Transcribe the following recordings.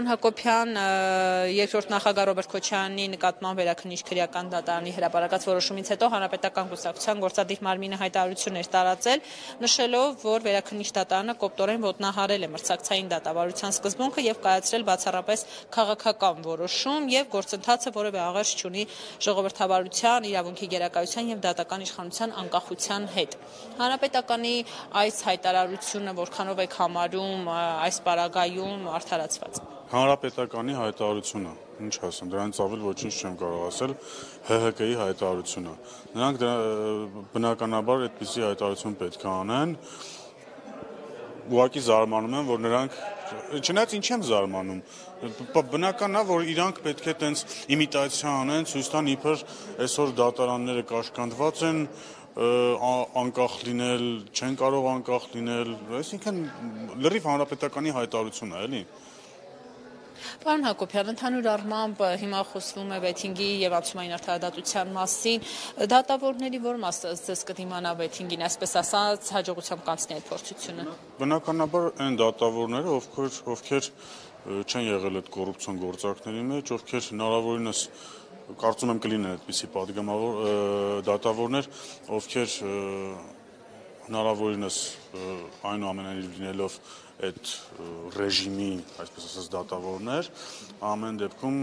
Պարոն Հակոբյան, երկրորդ նախագահ Ռոբերտ Քոչարյանի նկատմամբ վերաքննիչ քրեական դատարանի հրապարակած որոշումից հետո հանրապետական կուսակցության գործադիր մարմինը հայտարարություն էր տարածել, նշելով, որ վերաքննիչ դատարանը կոպտորեն ոտնահարել է մրցակցային դատավարության սկզբունքը եւ կայացրել բացառապես քաղաքական որոշում եւ գործընթացը որևէ աղերս չունի ժողովրդավարության, իրավունքի գերակայության եւ դատական իշխանության անկախության հետ։ Հանրապետականի այս հայտարարությունը որքանով եք համարում այս պարագայում արդարացված։ Հանրապետականի հայտարարությունը, ինչ ասեմ, դրանից ավել ոչինչ չեմ կարող ասել, ՀՀԿ-ի հայտարարությունը։ Նրանք բնականաբար այդպիսի հայտարարություն պետք է անեն։ Ուղղակի զարմանում եմ, որ նրանք չնայած ինչ եմ զարմանում, բնականն է, որ իրանք պետք է տենց իմիտացիա անեն, ցույց տան իբր այսօր դատարանները կաշկանդված են, անկախ լինել, չեն կարող անկախ լինել, այսինքն լրիվ հանրապետականի հայտարարություն է, էլի։ Պարոն Հակոբյան, ընդհանուր առմամբ հիմա խոսվում է վեթինգի եւ ացումային արդարադատության մասին, դատավորների որ մասը ձեզ կդիմանա վեթինգին, այսպես ասած, հաջողությամբ կանցնի այդ փորձությունը։ Բնականաբար այն դատավորները, ովքեր ովքեր չեն եղել այդ կոռուպցիոն գործարքների մեջ, ովքեր հնարավորինս կարծում եմ կլինեն այդպիսի падգամավոր դատավորներ, ովքեր հնարավորինս այնուամենայնիվ լինելով այդ ռեժիմի, այսպես ասած, դատավորներ, ամեն դեպքում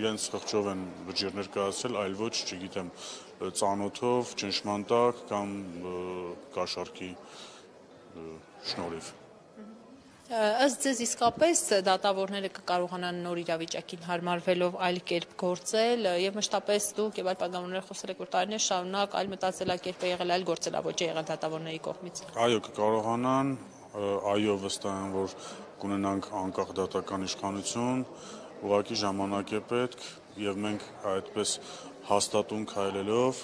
իրենց խղճով են վճիրներ կայացել, այլ ոչ, չգիտեմ, ծանոթով, ճնշման տակ կամ կաշառքի շնորհիվ։ Ըստ ձեզ իսկապես դատավորները կկարողանան նոր իրավիճակին հարմարվելով այլ կերպ գործել եւ մշտապես դուք եւ այլ պատգամավորները խոսել եք որ տարիներ շարունակ այլ մտածելակերպ է եղել, այլ գործելավոճ է եղել դատավորների կողմից։ Այո, կկարողանան, այո, վստահ եմ, որ կունենանք անկախ դատական իշխանություն, ուղղակի ժամանակ է պետք եւ մենք այդպես հաստատուն քայլելով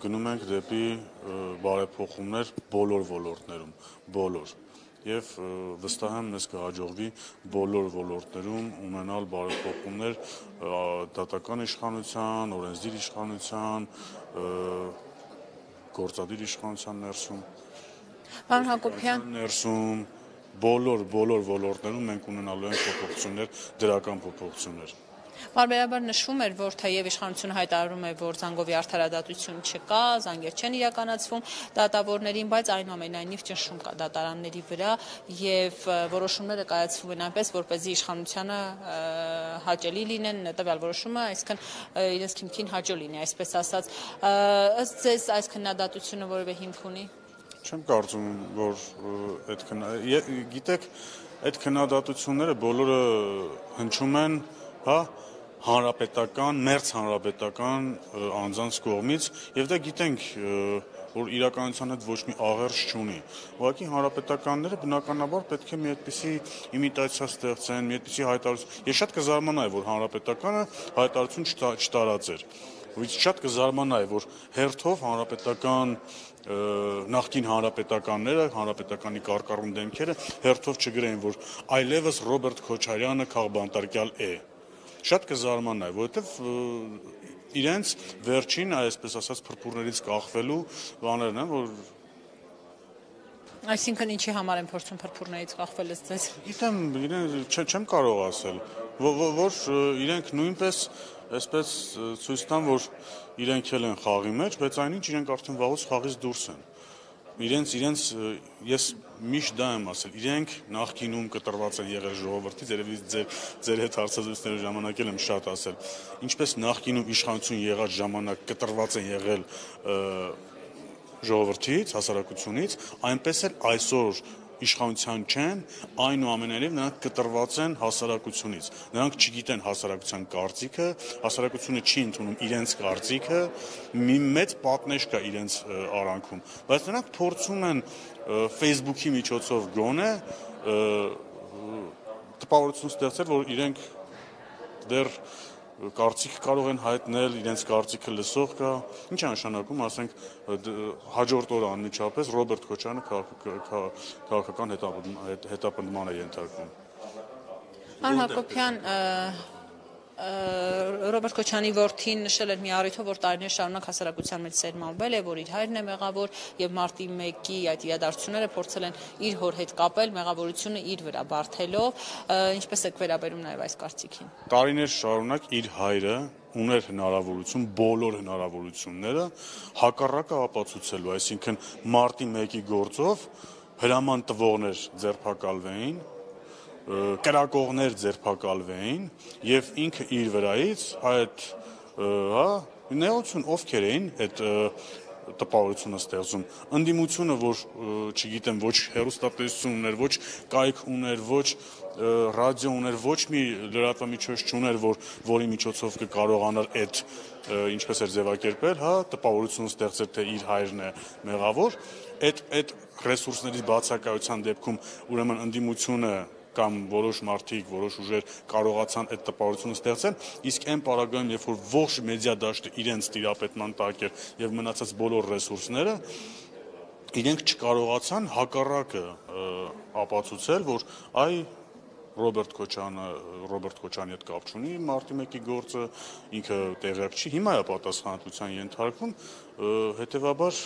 գնում ենք դեպի բարեփոխումներ բոլոր ոլորտներում, բոլոր եւ վստահ եմ մեզ կհաջողվի բոլոր ոլորտներում ունենալ բարեփոխումներ դատական իշխանության, օրենսդիր իշխանության, գործադիր իշխանության ներսում։ Պարոն Հակոբյան, ներսում բոլոր բոլոր ոլորտներում մենք ունենալու ենք փոփոխություններ, դրական փոփոխություններ։ Բարբերաբար նշվում էր, որ թեև իշխանությունը հայտարարում է, որ Զանգովի արդարադատություն չկա, զանգեր չեն իրականացվում դատավորներին, բայց այնուամենայնիվ ճնշում կա դատարանների վրա եւ որոշումները կայացվում են այնպես, որպեսզի իշխանությանը հաճելի լինեն տվյալ որոշումը, այսինքն իրենց քիմքին հաջող լինի, այսպես ասած։ Ըստ ձեզ այս քննադատությունը որևէ հիմք ունի։ Չեմ կարծում, որ այդ քննա գիտեք, այդ քննադատությունները բոլորը հնչում են, հա, հանրապետական, մերց հանրապետական անձանց կողմից եւ դա գիտենք որ իրականության հետ ոչ մի աղերս չունի։ Ուղղակի հանրապետականները բնականաբար պետք է մի այդպիսի իմիտացիա ստեղծեն, մի այդպիսի հայտարարություն։ Ես շատ կզարմանայի, որ հանրապետականը հայտարարություն չտարածեր։ Ուրիշ շատ կզարմանայի, որ հերթով հանրապետական նախկին հանրապետականները, հանրապետականի կարկառուն դեմքերը հերթով չգրեին, որ այլևս Ռոբերտ Քոչարյանը քաղբանտարկյալ է շատ կզարմանայի, որովհետև իրենց վերջին, այսպես ասած, փրփուրներից կախվելու բաներն են, որ Այսինքն ինչի համար են փորձում փրփուրներից կախվել ըստ ձեզ։ Գիտեմ, իրեն չեմ կարող ասել, որ իրենք նույնպես այսպես ցույց տան, որ իրենք էլ են խաղի մեջ, բայց այնինչ իրենք արդեն վաղուց խաղից դուրս են իրենց իրենց ես միշտ դա եմ ասել. Իրենք նախկինում կտրված են եղել ժողովրդից երևի ձեր ձեր հետ հարցազրույցների ժամանակ եմ շատ ասել. Ինչպես նախկինում իշխանություն եղած ժամանակ կտրված են եղել ժողովրդից հասարակությունից այնպես էլ այսօր իշխանության չեն, այնուամենայնիվ նրանք կտրված են հասարակությունից։ Նրանք չգիտեն հասարակության կարծիքը, հասարակությունը չի ընդունում իրենց կարծիքը, մի մեծ պատնեշ կա իրենց արանքում, բայց նրանք փորձում են Facebook-ի միջոցով գոնե տպավորություն ստեղծել, որ իրենք դեռ կարծիք կարող են հայտնել, իրենց կարծիքը լսող կա։ Ինչ է նշանակում, ասենք հաջորդ օրը անմիջապես Ռոբերտ Քոչյանը քաղաքական հետապնդման է ենթարկվում։ Ան Հակոբյան Ռոբերտ Քոչյանի որդին նշել էր մի առիթով, որ տարիներ շարունակ հասարակության մեջ սերմանվել է, որ իր հայրն է մեղավոր եւ մարտի 1-ի այդ իրադարձությունները փորձել են իր հոր հետ կապել, մեղավորությունը իր վրա բարթելով, ինչպես է վերաբերում նաեւ այս կարծիքին։ Տարիներ շարունակ իր հայրը ուներ հնարավորություն բոլոր հնարավորությունները հակառակը ապացուցելու, այսինքն մարտի 1-ի գործով հրաման տվողներ ձերբակալվեին, կրակողներ ձերբակալվեին եւ ինքը իր վրայից այդ հա նեղություն ովքեր էին այդ տպավորությունը ստեղծում ընդդիմությունը որ չգիտեմ ոչ հերոստատեսություն ուներ ոչ կայք ուներ ոչ ռադիո ուներ ոչ մի լրատվամիջոց չուներ որ որի միջոցով կկարողանար այդ ինչպես էր ձևակերպել հա տպավորություն ստեղծել թե իր հայրն է մեղավոր այդ այդ ռեսուրսների բացակայության դեպքում ուրեմն ընդդիմությունը կամ որոշ մարդիկ, որոշ ուժեր կարողացան այդ տպավորությունը ստեղծել, իսկ այն պարագայում, երբ որ ողջ մեդիա դաշտը իրենց տիրապետման տակ էր եւ մնացած բոլոր ռեսուրսները, իրենք չկարողացան հակառակը ապացուցել, որ այ Ռոբերտ Քոչյանը Ռոբերտ Քոչյանի հետ կապ չունի մարտի 1-ի գործը ինքը տեղյակ չի հիմա է պատասխանատվության ենթարկվում հետեւաբար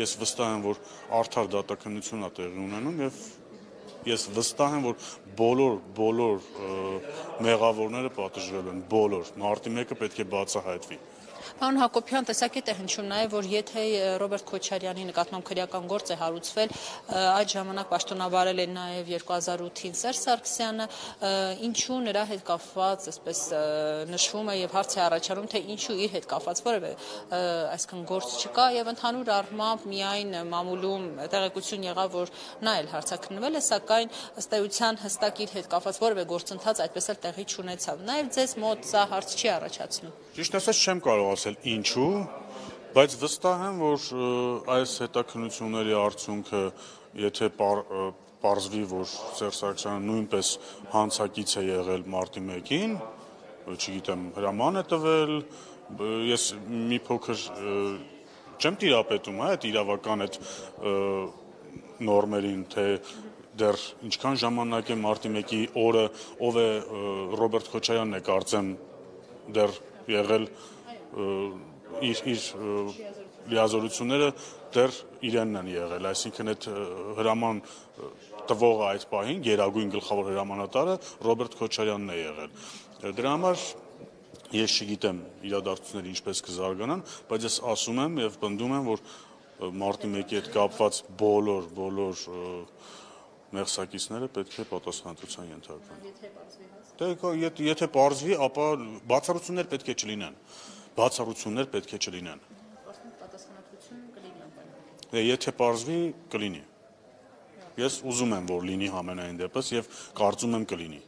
ես վստահ եմ որ արդար դատականություն է տեղի ունենում եւ ես վստահ եմ, որ բոլոր բոլոր մեղավորները պատժվել են, բոլոր։ Մարտի 1-ը պետք է բացահայտվի։ Պարոն Հակոբյան, տեսակետ է հնչում նաև, որ եթե Ռոբերտ Քոչարյանի նկատմամբ քրեական գործ է հարուցվել, այդ ժամանակ պաշտոնավարել է նաև 2008-ին Սերժ Սարգսյանը, ինչու նրա հետ կապված, այսպես նշվում է եւ հարց է առաջանում, թե ինչու իր հետ կապված որևէ այսքան գործ չկա եւ ընդհանուր առմամբ միայն մամուլում տեղեկություն եղավ, որ նա էլ հարցակնվել է, սակայն ըստ էության հստակ իր հետ կապված որևէ գործընթաց այդպես էլ տեղի չունեցավ։ Նաև ձեզ մոտ սա հարց չի առաջացնում։ Ճիշտ ասած չեմ կարող ասել ինչու, բայց վստահ եմ, որ այս հետաքննությունների արդյունքը, եթե պարզվի, որ Սերժ Սարգսյանը նույնպես հանցակից է եղել մարտի 1-ին, չգիտեմ, հրաման է տվել, ես մի փոքր չեմ տիրապետում, հա, այդ իրավական այդ նորմերին, թե դեռ ինչքան ժամանակ է մարտի 1-ի օրը, ով է Ռոբերտ Քոչարյանն է կարծեմ դեռ եղել իր իր լիազորությունները դեռ իրենն են եղել, այսինքն այդ հրաման տվողը այդ պահին գերագույն գլխավոր հրամանատարը Ռոբերտ Քոչարյանն է եղել։ Դրա համար ես չգիտեմ իրադարձությունները ինչպես կզարգանան, բայց ես ասում եմ եւ պնդում եմ, որ մարտի 1-ի հետ կապված բոլոր բոլոր մեղսակիցները պետք է պատասխանատվության ենթարկվեն։ Եթե բացվի հաս։ Դե եթե բարձվի, ապա բացառություններ պետք է չլինեն բացառություններ պետք է չլինեն։ Պատասխանատվություն կլինի ապա։ Դե եթե parzvi կլինի։ Ես ուզում եմ, որ լինի համենայն դեպս եւ կարծում եմ կլինի։